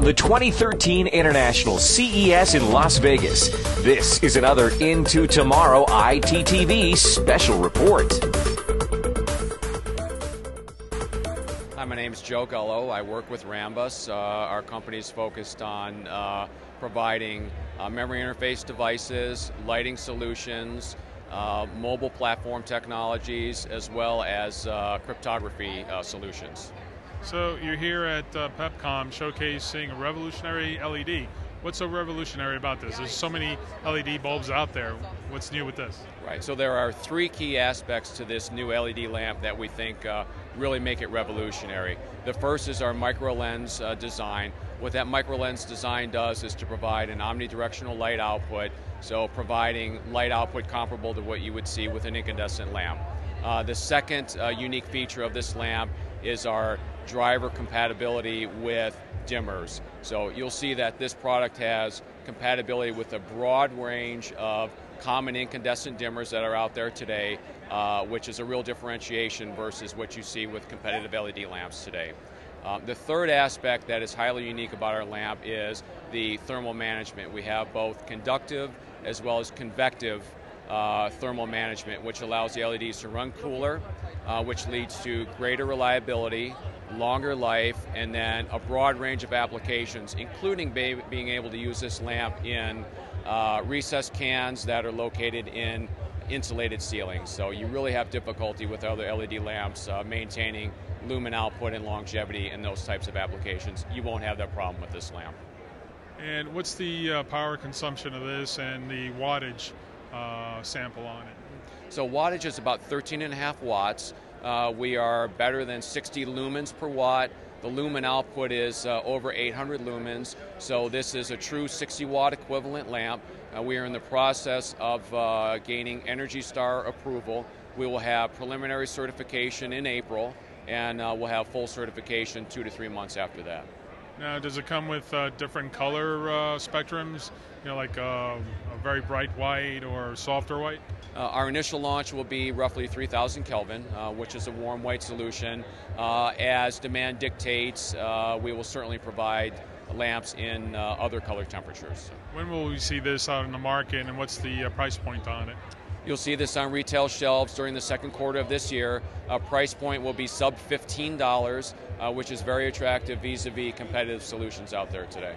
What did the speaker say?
From the 2013 International CES in Las Vegas, this is another Into Tomorrow ITTV special report. Hi, my name is Joe Gullo. I work with Rambus. Uh, our company is focused on uh, providing uh, memory interface devices, lighting solutions, uh, mobile platform technologies, as well as uh, cryptography uh, solutions. So you're here at uh, PepCom showcasing a revolutionary LED. What's so revolutionary about this? There's so many LED bulbs out there. What's new with this? Right, so there are three key aspects to this new LED lamp that we think uh, really make it revolutionary. The first is our micro lens uh, design. What that micro lens design does is to provide an omnidirectional light output, so providing light output comparable to what you would see with an incandescent lamp. Uh, the second uh, unique feature of this lamp is our driver compatibility with dimmers. So you'll see that this product has compatibility with a broad range of common incandescent dimmers that are out there today, uh, which is a real differentiation versus what you see with competitive LED lamps today. Um, the third aspect that is highly unique about our lamp is the thermal management. We have both conductive as well as convective uh, thermal management, which allows the LEDs to run cooler, uh, which leads to greater reliability, longer life, and then a broad range of applications, including being able to use this lamp in uh, recessed cans that are located in insulated ceilings. So you really have difficulty with other LED lamps uh, maintaining lumen output and longevity in those types of applications. You won't have that problem with this lamp. And what's the uh, power consumption of this and the wattage uh, sample on it? So wattage is about 13 and a half watts. Uh, we are better than 60 lumens per watt. The lumen output is uh, over 800 lumens, so this is a true 60 watt equivalent lamp. Uh, we are in the process of uh, gaining Energy Star approval. We will have preliminary certification in April, and uh, we'll have full certification two to three months after that. Now, does it come with uh, different color uh, spectrums? You know, like uh, a very bright white or softer white? Uh, our initial launch will be roughly 3,000 Kelvin, uh, which is a warm white solution. Uh, as demand dictates, we will certainly provide lamps in other color temperatures. When will we see this out in the market, and what's the price point on it? You'll see this on retail shelves during the second quarter of this year. Uh, price point will be sub $15, uh, which is very attractive vis a vis competitive solutions out there today.